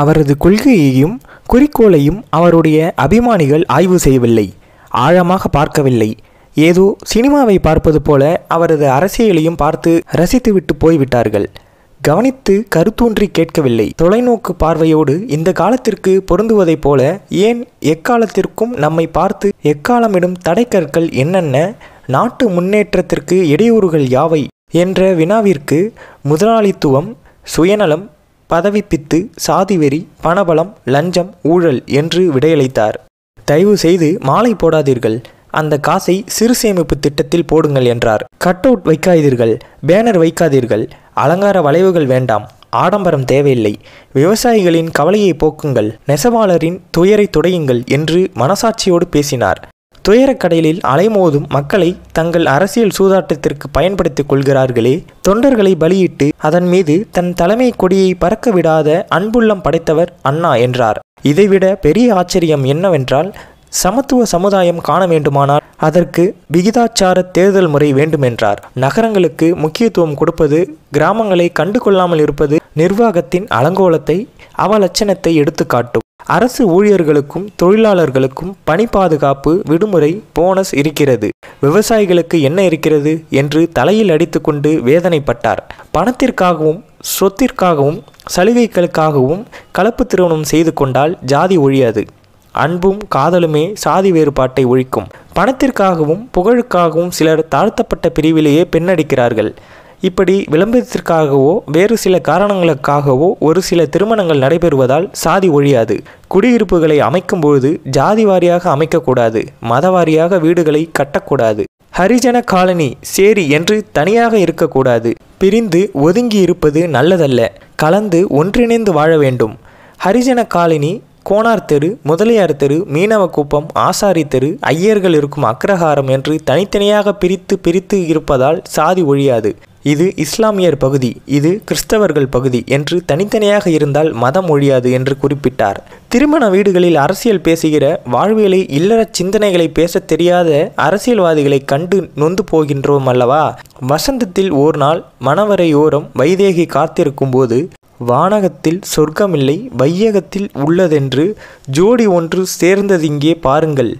அவரது கொள்கையையும் குறிக்கோளையும் அவருடைய அபிமானிகள் ஆய்வு செய்யவில்லை ஆழமாக பார்க்கவில்லை. ஏதோ சினிமாவை பார்ப்பது போல அவரது அரசியலையும் பார்த்து ரசித்துவிட்டு போய்விட்டார்கள். கவனித்து கருத்தூன்றி கேட்கவில்லை. தொலைநோக்கு பார்வையோடு இந்த காலத்திற்கு பொருந்துவதைப் போல ஏன் எக்காலத்திற்கும் நம்மை பார்த்து எக்காலமிடும் தடைக்கற்கள் என்னென்ன? நாட்டு முன்னேற்றத்திற்கு இடையூறுகள் யாவை? என்ற வினாவிற்கு முதலாளித்துவம் சுயநலம் பதவிப்பித்து சாதிவெறி பணபலம் லஞ்சம் ஊழல் என்று விடையளித்தார். தயவு செய்து மாலை போடாதீர்கள். அந்த காசை சிறு சேமிப்பு திட்டத்தில் போடுங்கள் என்றார். கட் அவுட் வைக்காதீர்கள் பேனர் வைக்காதீர்கள். அலங்கார வளைவுகள் வேண்டாம் ஆடம்பரம் தேவையில்லை. விவசாயிகளின் கவலையை போக்குங்கள் நெசவாளரின் துயரை துடையுங்கள் என்று மனசாட்சியோடு பேசினார். துயரக்கடலில் அலைமோதும் மக்களை தங்கள் அரசியல் சூதாட்டத்திற்கு பயன்படுத்திக் கொள்கிறார்களே. தொண்டர்களை பலியிட்டு அதன் மீது தன் தலைமை கொடியை பறக்க விடாத அன்புள்ளம் படைத்தவர் அண்ணா என்றார். இதைவிட பெரிய ஆச்சரியம் என்னவென்றால் சமத்துவ சமுதாயம் காண வேண்டுமானால் அதற்கு விகிதாச்சார தேர்தல் முறை வேண்டுமென்றார். நகரங்களுக்கு முக்கியத்துவம் கொடுப்பது கிராமங்களை கண்டு கொள்ளாமல் இருப்பது நிர்வாகத்தின் அலங்கோலத்தை அவலட்சணத்தை எடுத்துக்காட்டும். அரசு ஊழியர்களுக்கும் தொழிலாளர்களுக்கும் பணி பாதுகாப்பு விடுமுறை போனஸ் இருக்கிறது. விவசாயிகளுக்கு என்ன இருக்கிறது என்று தலையில் அடித்துக்கொண்டு வேதனைப்பட்டார். பணத்திற்காகவும் சொத்திற்காகவும் சலுகைகளுக்காகவும் கலப்பு திருமணம் செய்து கொண்டால் ஜாதி ஒழியாது. அன்பும் காதலுமே சாதி வேறுபாட்டை ஒழிக்கும். பணத்திற்காகவும் புகழுக்காகவும் சிலர் தாழ்த்தப்பட்ட பிரிவிலேயே பெண்ணடிக்கிறார்கள். இப்படி விளம்பரத்திற்காகவோ வேறு சில காரணங்களுக்காகவோ ஒரு சில திருமணங்கள் நடைபெறுவதால் சாதி ஒழியாது. குடியிருப்புகளை அமைக்கும் பொழுது ஜாதி வாரியாக அமைக்கக்கூடாது மதவாரியாக வீடுகளை கட்டக்கூடாது. ஹரிஜன காலனி சேரி என்று தனியாக இருக்கக்கூடாது. பிரிந்து ஒதுங்கி இருப்பது நல்லதல்ல கலந்து ஒன்றிணைந்து வாழ வேண்டும். ஹரிஜன காலனி கோனார் தெரு முதலியார் தெரு மீனவக்குப்பம் ஆசாரி தெரு ஐயர்கள் இருக்கும் அக்ரஹாரம் என்று தனித்தனியாக பிரித்து பிரித்து இருப்பதால் சாதி ஒழியாது. இது இஸ்லாமியர் பகுதி இது கிறிஸ்தவர்கள் பகுதி என்று தனித்தனியாக இருந்தால் மதம் ஒழியாது என்று குறிப்பிட்டார். திருமண வீடுகளில் அரசியல் பேசுகிற வாழ்வியலை இல்லறச் சிந்தனைகளை பேசத் தெரியாத அரசியல்வாதிகளை கண்டு நொந்து போகின்றோம் அல்லவா? வசந்தத்தில் ஓர் நாள் மணவரையோரம் வைதேகி காத்திருக்கும் போது வானகத்தில் சொர்க்கமில்லை வையகத்தில் உள்ளதென்று ஜோடி ஒன்று சேர்ந்ததிங்கே பாருங்கள்.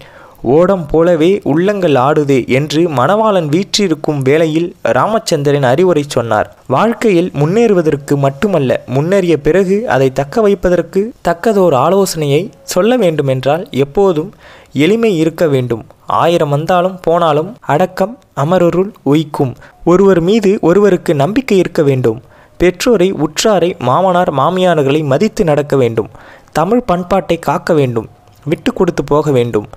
ஓடம் போலவே உள்ளங்கள் ஆடுதே என்று மணவாளன் வீற்றிருக்கும் வேளையில் ராமச்சந்திரன் அறிவுரை சொன்னார். வாழ்க்கையில் முன்னேறுவதற்கு மட்டுமல்ல முன்னேறிய பிறகு அதை தக்க வைப்பதற்கு தக்கதோர் ஆலோசனையை சொல்ல வேண்டுமென்றால் எப்போதும் எளிமை இருக்க வேண்டும். ஆயிரம் வந்தாலும் போனாலும் அடக்கம் அமரருள் உய்க்கும். ஒருவர் மீது ஒருவருக்கு நம்பிக்கை இருக்க வேண்டும். பெற்றோரை உற்றாரை மாமனார் மாமியார்களை மதித்து நடக்க வேண்டும். தமிழ் பண்பாட்டை காக்க வேண்டும். விட்டு கொடுத்து போக வேண்டும்.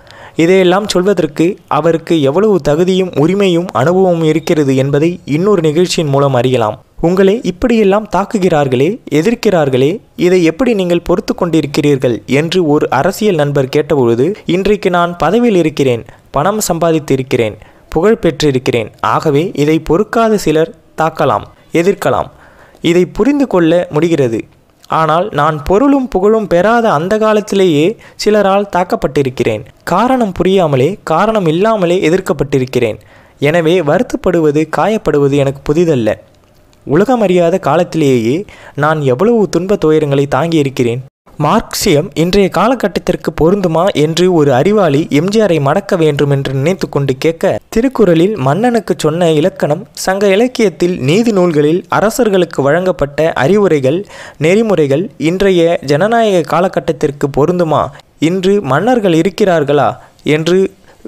இதையெல்லாம் சொல்வதற்கு அவருக்கு எவ்வளவு தகுதியும் உரிமையும் அனுபவமும் இருக்கிறது என்பதை இன்னொரு நிகழ்ச்சியின் மூலம் அறியலாம். உங்களை இப்படியெல்லாம் தாக்குகிறார்களே எதிர்க்கிறார்களே இதை எப்படி நீங்கள் பொறுத்து கொண்டிருக்கிறீர்கள் என்று ஒரு அரசியல் நண்பர் கேட்டபொழுது இன்றைக்கு நான் பதவியில் இருக்கிறேன் பணம் சம்பாதித்திருக்கிறேன் புகழ் பெற்றிருக்கிறேன் ஆகவே இதை பொறுக்காத சிலர் தாக்கலாம் எதிர்க்கலாம். இதை புரிந்து கொள்ள முடிகிறது. ஆனால் நான் பொருளும் புகழும் பெறாத அந்த காலத்திலேயே சிலரால் தாக்கப்பட்டிருக்கிறேன். காரணம் புரியாமலே காரணம் இல்லாமலே எதிர்க்கப்பட்டிருக்கிறேன். எனவே வருத்தப்படுவது காயப்படுவது எனக்கு புதிதல்ல. உலகமறியாத காலத்திலேயே நான் எவ்வளவு துன்ப துயரங்களை தாங்கியிருக்கிறேன்? மார்க்சியம் இன்றைய காலகட்டத்திற்கு பொருந்துமா என்று ஒரு அறிவாளி எம்ஜிஆரை மடக்க வேண்டும் என்று நினைத்து கொண்டு கேட்க திருக்குறளில் மன்னனுக்கு சொன்ன இலக்கணம் சங்க இலக்கியத்தில் நீதி நூல்களில் அரசர்களுக்கு வழங்கப்பட்ட அறிவுரைகள் நெறிமுறைகள் இன்றைய ஜனநாயக காலகட்டத்திற்கு பொருந்துமா? இன்று மன்னர்கள் இருக்கிறார்களா? என்று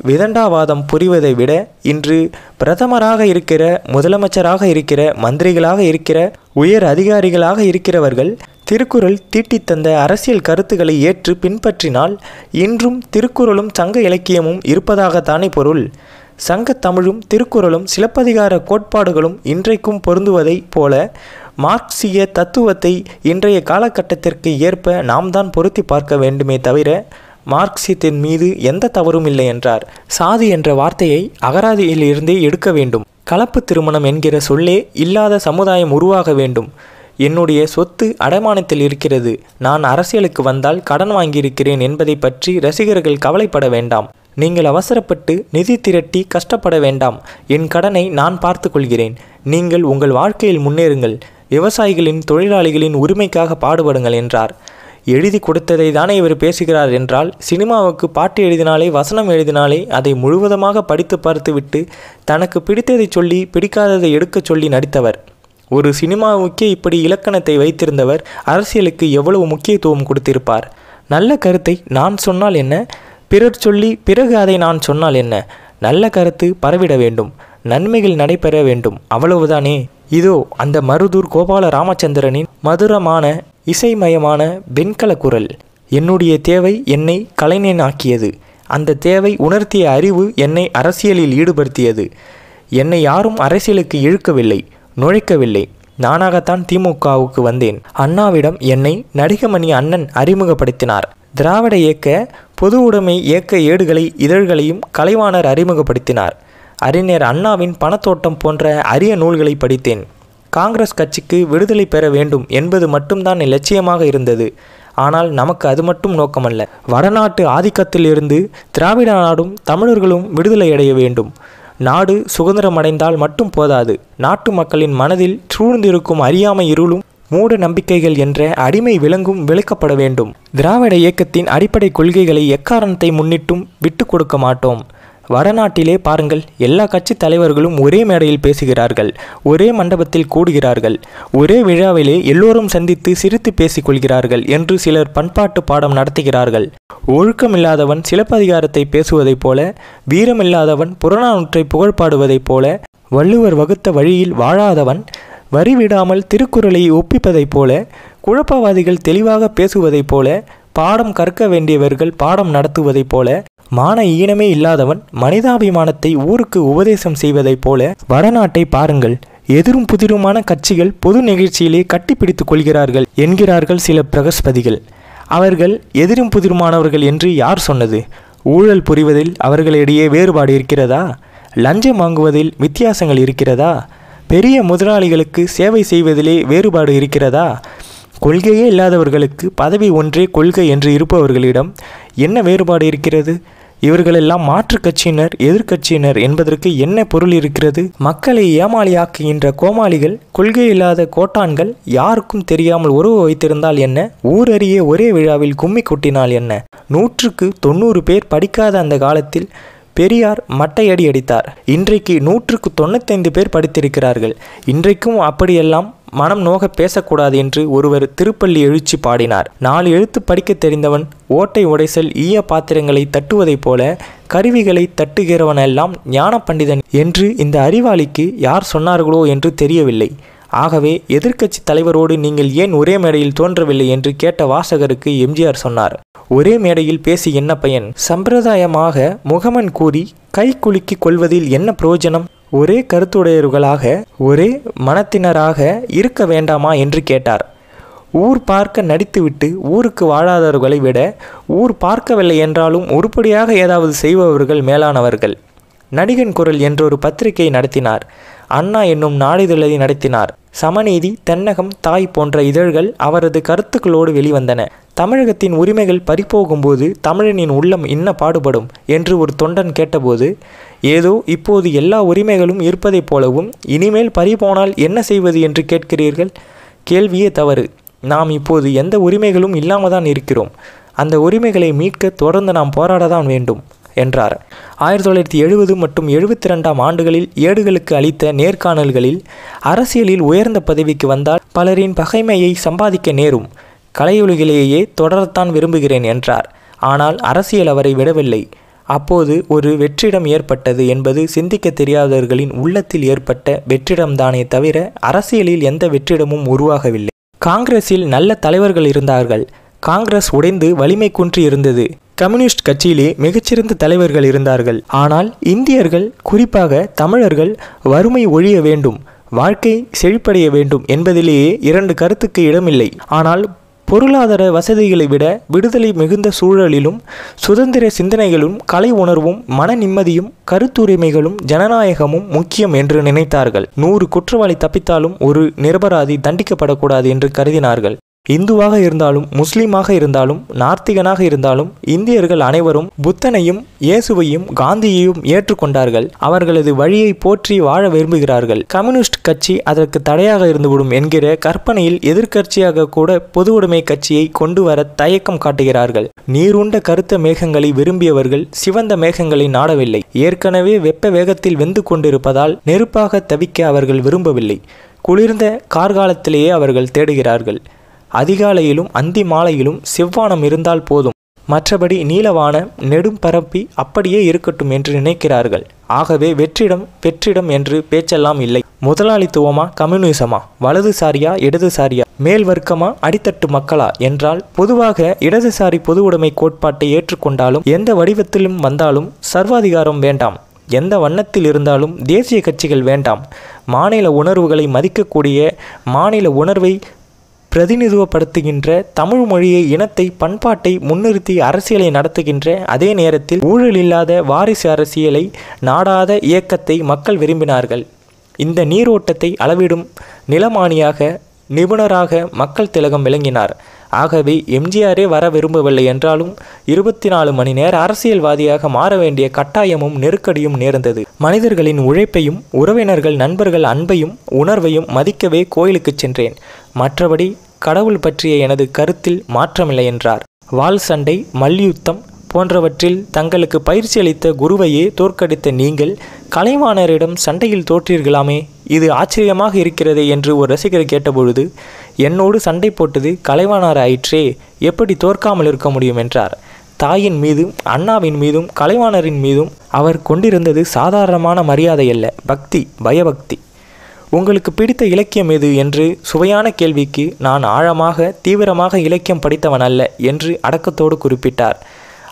விதண்டாவாதம் புரிவதை விட இன்று பிரதமராக இருக்கிற முதலமைச்சராக இருக்கிற மந்திரிகளாக இருக்கிற உயர் அதிகாரிகளாக இருக்கிறவர்கள் திருக்குறள் தீட்டித் தந்த அரசியல் கருத்துக்களை ஏற்று பின்பற்றினால் இன்றும் திருக்குறளும் சங்க இலக்கியமும் இருப்பதாகத்தானே பொருள். சங்க தமிழும் திருக்குறளும் சிலப்பதிகார கோட்பாடுகளும் இன்றைக்கும் பொருந்துவதைப் போல மார்க்சிய தத்துவத்தை இன்றைய காலகட்டத்திற்கு ஏற்ப நாம் தான் பொருத்தி பார்க்க வேண்டுமே தவிர மார்க்சியத்தின் மீது எந்த தவறும் இல்லை என்றார். சாதி என்ற வார்த்தையை அகராதியிலிருந்தே எடுக்க வேண்டும். கலப்பு திருமணம் என்கிற சொல்லே இல்லாத சமுதாயம் உருவாக வேண்டும். என்னுடைய சொத்து அடைமானத்தில் இருக்கிறது. நான் அரசியலுக்கு வந்தால் கடன் வாங்கியிருக்கிறேன் என்பதை பற்றி ரசிகர்கள் கவலைப்பட வேண்டாம். நீங்கள் அவசரப்பட்டு நிதி திரட்டி கஷ்டப்பட வேண்டாம். என் கடனை நான் பார்த்து கொள்கிறேன். நீங்கள் உங்கள் வாழ்க்கையில் முன்னேறுங்கள். விவசாயிகளின் தொழிலாளிகளின் உரிமைக்காக பாடுபடுங்கள் என்றார். எழுதி கொடுத்ததை தானே இவர் பேசுகிறார் என்றால் சினிமாவுக்கு பாட்டு எழுதினாலே வசனம் எழுதினாலே அதை முழுவதுமாக படித்து பார்த்துவிட்டு தனக்கு பிடித்ததை சொல்லி பிடிக்காததை எடுக்கச் சொல்லி நடித்தவர். ஒரு சினிமாவுக்கே இப்படி இலக்கணத்தை வைத்திருந்தவர் அரசியலுக்கு எவ்வளவு முக்கியத்துவம் கொடுத்திருப்பார்? நல்ல கருத்தை நான் சொன்னால் என்ன? பிறர் சொல்லி பிறகு அதை நான் சொன்னால் என்ன? நல்ல கருத்து பரவிட வேண்டும். நன்மைகள் நடைபெற வேண்டும். அவ்வளவுதானே? இதோ அந்த மருதூர் கோபால ராமச்சந்திரனின் மதுரமான இசைமயமான வெண்கல குரல். என்னுடைய தேவை என்னை கலைஞனாக்கியது. அந்த தேவை உணர்த்திய அறிவு என்னை அரசியலில் ஈடுபடுத்தியது. என்னை யாரும் அரசியலுக்கு இழுக்கவில்லை. நுழைக்கவில்லை. நானாகத்தான் திமுகவுக்கு வந்தேன். அண்ணாவிடம் என்னை நடிகமணி அண்ணன் அறிமுகப்படுத்தினார். திராவிட இயக்க பொது உடைமை இயக்க ஏடுகளை இதழ்களையும் கலைவாணர் அறிமுகப்படுத்தினார். அறிஞர் அண்ணாவின் பணத்தோட்டம் போன்ற அரிய நூல்களை படித்தேன். காங்கிரஸ் கட்சிக்கு விடுதலை பெற வேண்டும் என்பது மட்டும்தான் லட்சியமாக இருந்தது. ஆனால் நமக்கு அது மட்டும் நோக்கமல்ல. வடநாட்டு ஆதிக்கத்திலிருந்து திராவிட நாடும் தமிழர்களும் விடுதலை அடைய வேண்டும். நாடு சுதந்திரமடைந்தால் மட்டும் போதாது. நாட்டு மக்களின் மனதில் சூழ்ந்திருக்கும் அறியாமை இருளும் மூட நம்பிக்கைகள் என்ற அடிமை விலங்கும் விளக்கப்பட வேண்டும். திராவிட இயக்கத்தின் அடிப்படை கொள்கைகளை எக்காரணத்தை முன்னிட்டும் விட்டு கொடுக்க மாட்டோம். வடநாட்டிலே பாருங்கள் எல்லா கட்சி தலைவர்களும் ஒரே மேடையில் பேசுகிறார்கள் ஒரே மண்டபத்தில் கூடுகிறார்கள் ஒரே விழாவிலே எல்லோரும் சந்தித்து சிரித்து பேசிக் கொள்கிறார்கள் என்று சிலர் பண்பாட்டு பாடம் நடத்துகிறார்கள். ஒழுக்கமில்லாதவன் சிலப்பதிகாரத்தை பேசுவதைப் போல வீரமில்லாதவன் புறநானூற்றை புகழ்பாடுவதைப் போல வள்ளுவர் வகுத்த வழியில் வாழாதவன் வரி விடாமல் திருக்குறளை ஒப்பிப்பதைப் போல குழப்பவாதிகள் தெளிவாக பேசுவதைப் போல பாடம் கற்க வேண்டியவர்கள் பாடம் நடத்துவதைப் போல மான ஈனமே இல்லாதவன் மனிதாபிமானத்தை ஊருக்கு உபதேசம் செய்வதைப் போல வடநாட்டை பாருங்கள். எதிரும் புதிருமான கட்சிகள் பொது நிகழ்ச்சியிலே கட்டிப்பிடித்துக் கொள்கிறார்கள் என்கிறார்கள் சில பிரகஸ்பதிகள். அவர்கள் எதிரும் புதிருமானவர்கள் என்று யார் சொன்னது? ஊழல் புரிவதில் அவர்களிடையே வேறுபாடு இருக்கிறதா? லஞ்சம் வாங்குவதில் வித்தியாசங்கள் இருக்கிறதா? பெரிய முதலாளிகளுக்கு சேவை செய்வதிலே வேறுபாடு இருக்கிறதா? கொள்கையே இல்லாதவர்களுக்கு பதவி ஒன்றே கொள்கை என்று இருப்பவர்களிடம் என்ன வேறுபாடு இருக்கிறது? இவர்களெல்லாம் மாற்றுக் கட்சியினர் எதிர்க்கட்சியினர் என்பதற்கு என்ன பொருள் இருக்கிறது? மக்களை ஏமாளியாக்குகின்ற கோமாளிகள் கொள்கை இல்லாத கோட்டான்கள் யாருக்கும் தெரியாமல் உறவு வைத்திருந்தால் என்ன? ஊரறிய ஒரே விழாவில் கும்மி கொட்டினால் என்ன? நூற்றுக்கு தொண்ணூறு பேர் படிக்காத அந்த காலத்தில் பெரியார் மட்டையடி அடித்தார். இன்றைக்கு நூற்றுக்கு தொண்ணூத்தைந்து பேர் படித்திருக்கிறார்கள். இன்றைக்கும் அப்படியெல்லாம் மனம் நோக பேசக்கூடாது என்று ஒருவர் திருப்பள்ளி எழுச்சி பாடினார். நாலு எழுத்து படிக்க தெரிந்தவன் ஓட்டை உடைசல் ஈய பாத்திரங்களை தட்டுவதைப் போல கருவிகளை தட்டுகிறவனெல்லாம் ஞான பண்டிதன் என்று இந்த அறிவாளிக்கு யார் சொன்னார்களோ என்று தெரியவில்லை. ஆகவே எதிர்க்கட்சி தலைவரோடு நீங்கள் ஏன் ஒரே மேடையில் தோன்றவில்லை என்று கேட்ட வாசகருக்கு எம்ஜிஆர் சொன்னார். ஒரே மேடையில் பேசி என்ன பயன்? சம்பிரதாயமாக முகமன் கூறி கை குலுக்கிக் கொள்வதில் என்ன பிரயோஜனம்? ஒரே கருத்துடையவர்களாக ஒரே மனத்தினராக இருக்க வேண்டாமா என்று கேட்டார். ஊர் பார்க்க நடித்துவிட்டு ஊருக்கு வாழாதவர்களை விட ஊர் பார்க்கவில்லை என்றாலும் உருப்படியாக ஏதாவது செய்பவர்கள் மேலானவர்கள். நடிகன் குரல் என்றொரு பத்திரிகை நடத்தினார். அண்ணா என்னும் நாளிதழை நடத்தினார். சமநீதி தென்னகம் தாய் போன்ற இதழ்கள் அவரது கருத்துக்களோடு வெளிவந்தன. தமிழகத்தின் உரிமைகள் பறிபோகும்போது தமிழனின் உள்ளம் என்ன பாடுபடும் என்று ஒரு தொண்டன் கேட்டபோது ஏதோ இப்போது எல்லா உரிமைகளும் இருப்பதைப் போலவும் இனிமேல் பறிபோனால் என்ன செய்வது என்று கேட்கிறீர்கள்? கேள்வியே தவறு. நாம் இப்போது எந்த உரிமைகளும் இல்லாமல் தான் இருக்கிறோம். அந்த உரிமைகளை மீட்க தொடர்ந்து நாம் போராடத்தான் வேண்டும். என்றார். ஆயிரத்தி தொள்ளாயிரத்தி எழுபது மற்றும் எழுபத்தி ரெண்டாம் ஆண்டுகளில் ஏடுகளுக்கு அளித்த நேர்காணல்களில் அரசியலில் உயர்ந்த பதவிக்கு வந்தால் பலரின் பகைமையை சம்பாதிக்க நேரும். கலையொலிகளையே தொடரத்தான் விரும்புகிறேன் என்றார். ஆனால் அரசியல் அவரை விடவில்லை. அப்போது ஒரு வெற்றிடம் ஏற்பட்டது என்பது சிந்திக்க தெரியாதவர்களின் உள்ளத்தில் ஏற்பட்ட வெற்றிடம்தானே தவிர அரசியலில் எந்த வெற்றிடமும் உருவாகவில்லை. காங்கிரஸில் நல்ல தலைவர்கள் இருந்தார்கள். காங்கிரஸ் உடைந்து வலிமை குன்றி இருந்தது கம்யூனிஸ்ட் கட்சியிலே மிகச்சிறந்த தலைவர்கள் இருந்தார்கள். ஆனால் இந்தியர்கள் குறிப்பாக தமிழர்கள் வறுமை ஒழிய வேண்டும் வாழ்க்கை செழிப்படைய வேண்டும் என்பதிலேயே இரண்டு கருத்துக்கு இடமில்லை. ஆனால் பொருளாதார வசதிகளை விட விடுதலை மிகுந்த சூழலிலும் சுதந்திர சிந்தனைகளும் கலை உணர்வும் மன நிம்மதியும் கருத்துரிமைகளும் ஜனநாயகமும் முக்கியம் என்று நினைத்தார்கள். நூறு குற்றவாளி தப்பித்தாலும் ஒரு நிரபராதி தண்டிக்கப்படக்கூடாது என்று கருதினார்கள். இந்துவாக இருந்தாலும் முஸ்லீமாக இருந்தாலும் நார்த்திகனாக இருந்தாலும் இந்தியர்கள் அனைவரும் புத்தனையும் இயேசுவையும் காந்தியையும் ஏற்றுக்கொண்டார்கள். அவர்களது வழியை போற்றி வாழ விரும்புகிறார்கள். கம்யூனிஸ்ட் கட்சி அதற்கு தடையாக இருந்துவிடும் என்கிற கற்பனையில் எதிர்கட்சியாக கூட பொது உடைமை கட்சியை கொண்டு வர தயக்கம் காட்டுகிறார்கள். நீருண்ட கருத்த மேகங்களை விரும்பியவர்கள் சிவந்த மேகங்களை நாடவில்லை. ஏற்கனவே வெப்ப வேகத்தில் வெந்து கொண்டிருப்பதால் நெருப்பாக தவிக்க அவர்கள் விரும்பவில்லை. குளிர்ந்த கார்காலத்திலேயே அவர்கள் தேடுகிறார்கள். அதிகாலையிலும் அந்தி மாலையிலும் செவ்வானம் இருந்தால் போதும். மற்றபடி நீலவான நெடும் பரப்பி அப்படியே இருக்கட்டும் என்று நினைக்கிறார்கள். ஆகவே வெற்றிடம் வெற்றிடம் என்று பேச்செல்லாம் இல்லை. முதலாளித்துவமா கம்யூனிசமா வலதுசாரியா இடதுசாரியா மேல் வர்க்கமா அடித்தட்டு மக்களா என்றால் பொதுவாக இடதுசாரி பொது உடைமை கோட்பாட்டை ஏற்றுக்கொண்டாலும் எந்த வடிவத்திலும் வந்தாலும் சர்வாதிகாரம் வேண்டாம். எந்த வண்ணத்தில் இருந்தாலும் தேசிய கட்சிகள் வேண்டாம். மாநில உணர்வுகளை மதிக்கக்கூடிய மாநில உணர்வை பிரதிநிதித்துவப்படுத்துகின்ற தமிழ் மொழியை இனத்தை பண்பாட்டை முன்னிறுத்தி அரசியலை நடத்துகின்ற அதே நேரத்தில் ஊழல் இல்லாத வாரிசு அரசியலை நாடாத இயக்கத்தை மக்கள் விரும்பினார்கள். இந்த நீரோட்டத்தை அளவிடும் நிலமானியாக நிபுணராக மக்கள் திலகம் விளங்கினார். ஆகவே எம்ஜிஆரே வர விரும்பவில்லை என்றாலும் இருபத்தி நாலு மணி நேர அரசியல்வாதியாக மாற வேண்டிய கட்டாயமும் நெருக்கடியும் நேர்ந்தது. மனிதர்களின் உழைப்பையும் உறவினர்கள் நண்பர்கள் அன்பையும் உணர்வையும் மதிக்கவே கோயிலுக்குச் சென்றேன். மற்றபடி கடவுள் பற்றிய எனது கருத்தில் மாற்றமில்லை என்றார். வாள் சண்டை மல்யுத்தம் போன்றவற்றில் தங்களுக்கு பயிற்சி அளித்த குருவையே தோற்கடித்த நீங்கள் கலைவாணரிடம் சண்டையில் தோற்றீர்களாமே இது ஆச்சரியமாக இருக்கிறதே என்று ஒரு ரசிகர் கேட்டபொழுது என்னோடு சண்டை போட்டது கலைவாணர் ஆயிற்றே எப்படி தோற்காமல் இருக்க முடியும்? என்றார். தாயின் மீதும் அண்ணாவின் மீதும் கலைவாணரின் மீதும் அவர் கொண்டிருந்தது சாதாரணமான மரியாதை அல்ல. பக்தி பயபக்தி. உங்களுக்கு பிடித்த இலக்கியம் எது? என்று சுவையான கேள்விக்கு நான் ஆழமாக தீவிரமாக இலக்கியம் படித்தவன் அல்ல என்று அடக்கத்தோடு குறிப்பிட்டார்.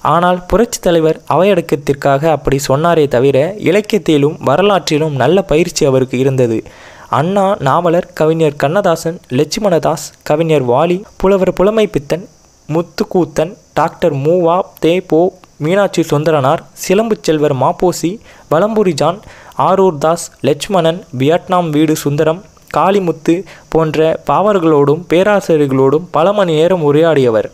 ஆனால் புரட்சித் தலைவர் அவையடக்கத்திற்காக அப்படி சொன்னாரே தவிர இலக்கியத்திலும் வரலாற்றிலும் நல்ல பயிற்சி அவருக்கு இருந்தது. அண்ணா நாவலர் கவிஞர் கண்ணதாசன் லட்சுமணதாஸ் கவிஞர் வாலி புலவர் புலமை பித்தன் முத்துக்கூத்தன் டாக்டர் மூவா தே. போ. மீனாட்சி சுந்தரனார் சிலம்பு செல்வர் மாப்போசி வலம்புரி ஜான் ஆரூர் தாஸ் லட்சுமணன் வியட்நாம் வீடு சுந்தரம் காளிமுத்து போன்ற பாவர்களோடும் பேராசிரியர்களோடும் பல மணி நேரம் உரையாடியவர்.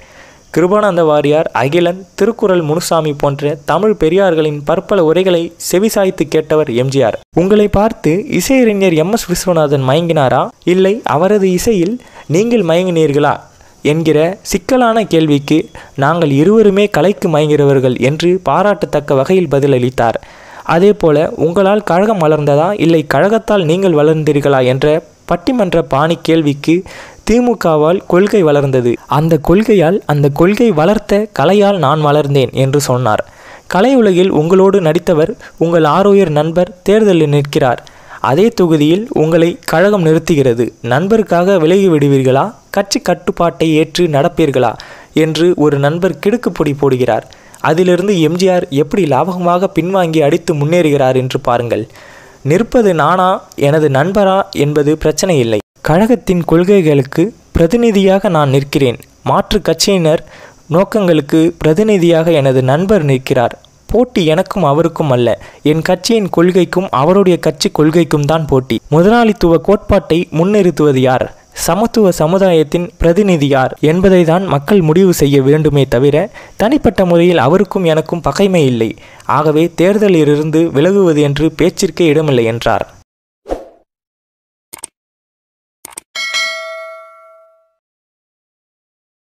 கிருபானந்த வாரியார் அகிலன் திருக்குறள் முனுசாமி போன்ற தமிழ் பெரியார்களின் பற்பல உரைகளை செவிசாய்த்து கேட்டவர் எம்ஜிஆர். உங்களை பார்த்து இசையறிஞர் எம் எஸ் விஸ்வநாதன் மயங்கினாரா? இல்லை அவரது இசையில் நீங்கள் மயங்கினீர்களா? என்கிற சிக்கலான கேள்விக்கு நாங்கள் இருவருமே கலைக்கு மயங்கிறவர்கள் என்று பாராட்டத்தக்க வகையில் பதிலளித்தார். அதே போல உங்களால் கழகம் வளர்ந்ததா? இல்லை கழகத்தால் நீங்கள் வளர்ந்தீர்களா? என்ற பட்டிமன்ற பாணி கேள்விக்கு திமுகவால் கொள்கை வளர்ந்தது. அந்த கொள்கையால் அந்த கொள்கை வளர்த்த கலையால் நான் வளர்ந்தேன் என்று சொன்னார். கலை உலகில் உங்களோடு நடித்தவர் உங்கள் ஆரோயர் நண்பர் தேர்தலில் நிற்கிறார். அதே தொகுதியில் உங்களை கழகம் நிறுத்துகிறது. நண்பருக்காக விலகி விடுவீர்களா? கட்சி கட்டுப்பாட்டை ஏற்று நடப்பீர்களா? என்று ஒரு நண்பர் கிடுக்குப்பொடி போடுகிறார். அதிலிருந்து எம்ஜிஆர் எப்படி லாபகமாக பின்வாங்கி அடித்து முன்னேறுகிறார் என்று பாருங்கள். நிற்பது நானா? எனது நண்பரா? என்பது பிரச்சனை இல்லை. கழகத்தின் கொள்கைகளுக்கு பிரதிநிதியாக நான் நிற்கிறேன். மாற்று கட்சியினர் நோக்கங்களுக்கு பிரதிநிதியாக எனது நண்பர் நிற்கிறார். போட்டி எனக்கும் அவருக்கும் அல்ல. என் கட்சியின் கொள்கைக்கும் அவருடைய கட்சி கொள்கைக்கும் தான் போட்டி. முதலாளித்துவ கோட்பாட்டை முன்னிறுத்துவது யார்? சமத்துவ சமுதாயத்தின் பிரதிநிதி யார்? என்பதை தான் மக்கள் முடிவு செய்ய வேண்டுமே தவிர தனிப்பட்ட முறையில் அவருக்கும் எனக்கும் பகைமை இல்லை. ஆகவே தேர்தலிலிருந்து விலகுவது என்று பேச்சிற்கே இடமில்லை என்றார்.